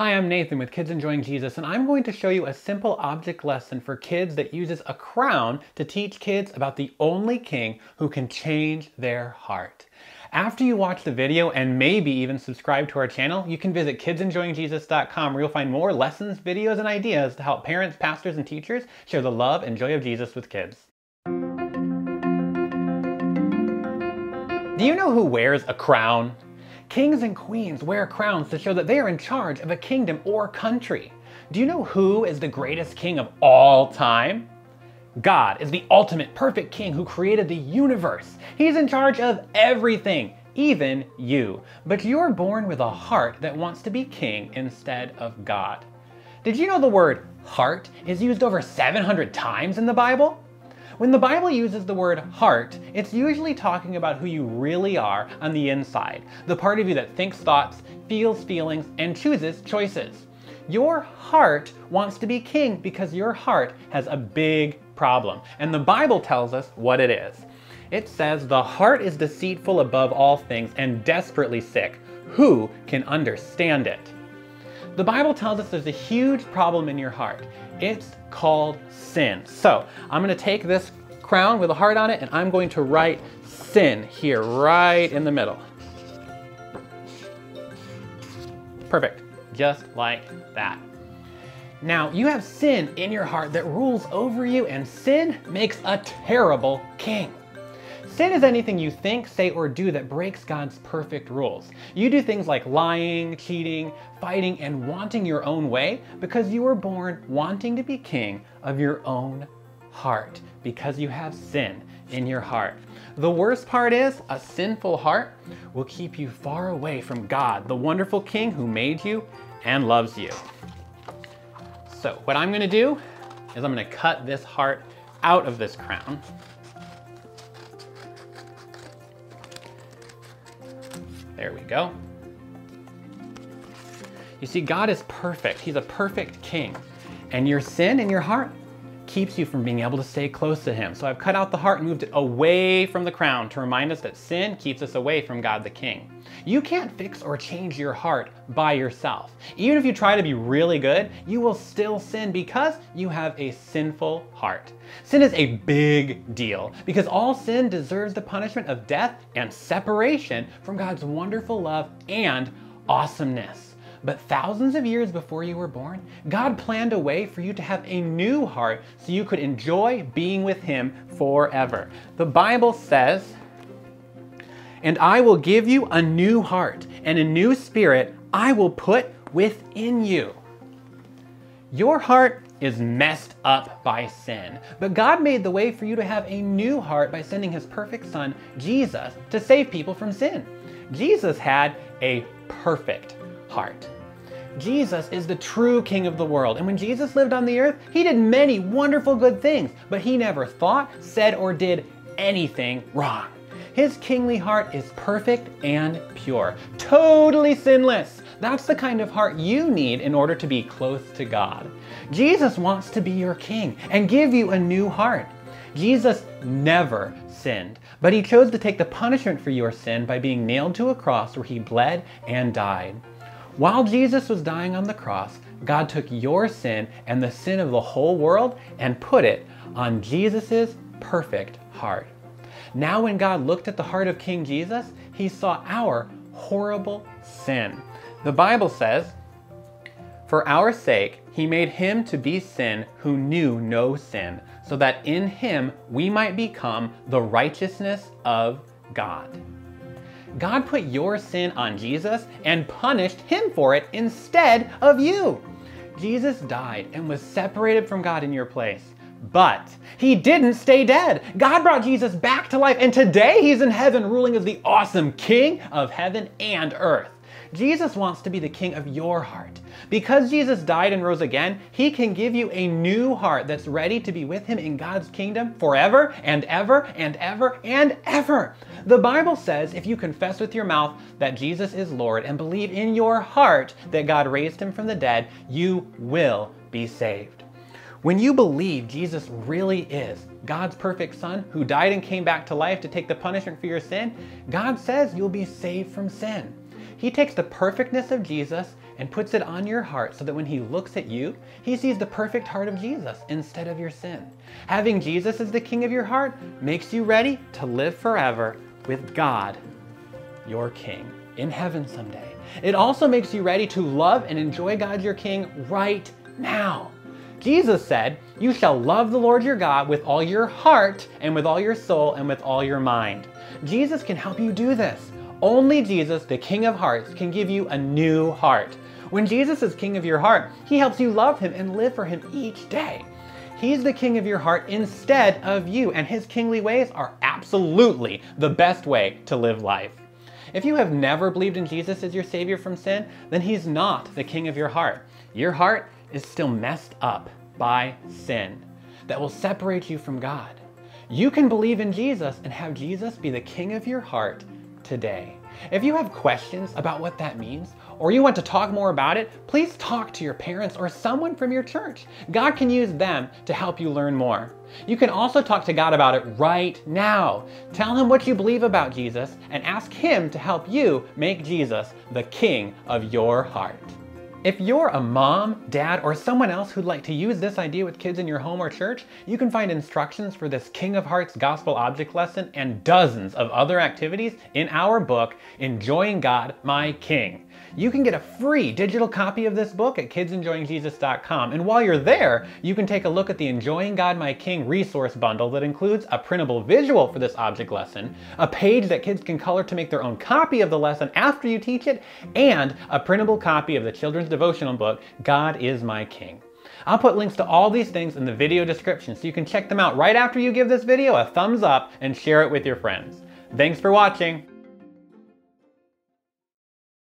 Hi, I'm Nathan with Kids Enjoying Jesus, and I'm going to show you a simple object lesson for kids that uses a crown to teach kids about the only king who can change their heart. After you watch the video and maybe even subscribe to our channel, you can visit kidsenjoyingjesus.com where you'll find more lessons, videos, and ideas to help parents, pastors, and teachers share the love and joy of Jesus with kids. Do you know who wears a crown? Kings and queens wear crowns to show that they are in charge of a kingdom or country. Do you know who is the greatest king of all time? God is the ultimate perfect king who created the universe. He's in charge of everything, even you. But you're born with a heart that wants to be king instead of God. Did you know the word heart is used over 700 times in the Bible? When the Bible uses the word heart, it's usually talking about who you really are on the inside, the part of you that thinks thoughts, feels feelings, and chooses choices. Your heart wants to be king because your heart has a big problem, and the Bible tells us what it is. It says, The heart is deceitful above all things and desperately sick. Who can understand it? The Bible tells us there's a huge problem in your heart. It's called sin. So I'm going to take this crown with a heart on it and I'm going to write sin here right in the middle. Perfect, just like that. Now, you have sin in your heart that rules over you, and sin makes a terrible king. Sin is anything you think, say, or do that breaks God's perfect rules. You do things like lying, cheating, fighting, and wanting your own way because you were born wanting to be king of your own heart because you have sin in your heart. The worst part is a sinful heart will keep you far away from God, the wonderful king who made you and loves you. So what I'm gonna do is I'm gonna cut this heart out of this crown. There we go. You see, God is perfect. He's a perfect king. And your sin in your heart keeps you from being able to stay close to him. So I've cut out the heart and moved it away from the crown to remind us that sin keeps us away from God the King. You can't fix or change your heart by yourself. Even if you try to be really good, you will still sin because you have a sinful heart. Sin is a big deal because all sin deserves the punishment of death and separation from God's wonderful love and awesomeness. But thousands of years before you were born, God planned a way for you to have a new heart so you could enjoy being with Him forever. The Bible says, And I will give you a new heart, and a new spirit I will put within you. Your heart is messed up by sin. But God made the way for you to have a new heart by sending his perfect son, Jesus, to save people from sin. Jesus had a perfect heart. Jesus is the true king of the world. And when Jesus lived on the earth, he did many wonderful good things, but he never thought, said, or did anything wrong. His kingly heart is perfect and pure, totally sinless. That's the kind of heart you need in order to be close to God. Jesus wants to be your king and give you a new heart. Jesus never sinned, but he chose to take the punishment for your sin by being nailed to a cross where he bled and died. While Jesus was dying on the cross, God took your sin and the sin of the whole world and put it on Jesus' perfect heart. Now, when God looked at the heart of King Jesus, he saw our horrible sin. The Bible says, For our sake, he made him to be sin who knew no sin, so that in him we might become the righteousness of God. God put your sin on Jesus and punished him for it instead of you. Jesus died and was separated from God in your place. But he didn't stay dead. God brought Jesus back to life, and today he's in heaven ruling as the awesome King of heaven and earth. Jesus wants to be the king of your heart. Because Jesus died and rose again, he can give you a new heart that's ready to be with him in God's kingdom forever and ever and ever and ever. The Bible says if you confess with your mouth that Jesus is Lord and believe in your heart that God raised him from the dead, you will be saved. When you believe Jesus really is God's perfect Son who died and came back to life to take the punishment for your sin, God says you'll be saved from sin. He takes the perfectness of Jesus and puts it on your heart so that when he looks at you, he sees the perfect heart of Jesus instead of your sin. Having Jesus as the king of your heart makes you ready to live forever with God, your king, in heaven someday. It also makes you ready to love and enjoy God your king right now. Jesus said, You shall love the Lord your God with all your heart and with all your soul and with all your mind. Jesus can help you do this. Only Jesus, the King of Hearts, can give you a new heart. When Jesus is King of your heart, He helps you love Him and live for Him each day. He's the King of your heart instead of you, and His kingly ways are absolutely the best way to live life. If you have never believed in Jesus as your Savior from sin, then He's not the King of your heart. Your heart is still messed up by sin that will separate you from God. You can believe in Jesus and have Jesus be the King of your heart today. If you have questions about what that means, or you want to talk more about it, please talk to your parents or someone from your church. God can use them to help you learn more. You can also talk to God about it right now. Tell him what you believe about Jesus and ask him to help you make Jesus the king of your heart. If you're a mom, dad, or someone else who'd like to use this idea with kids in your home or church, you can find instructions for this King of Hearts Gospel Object Lesson and dozens of other activities in our book, Enjoying God, My King. You can get a free digital copy of this book at kidsenjoyingjesus.com. And while you're there, you can take a look at the Enjoying God My King resource bundle that includes a printable visual for this object lesson, a page that kids can color to make their own copy of the lesson after you teach it, and a printable copy of the children's devotional book, God is My King. I'll put links to all these things in the video description so you can check them out right after you give this video a thumbs up and share it with your friends. Thanks for watching.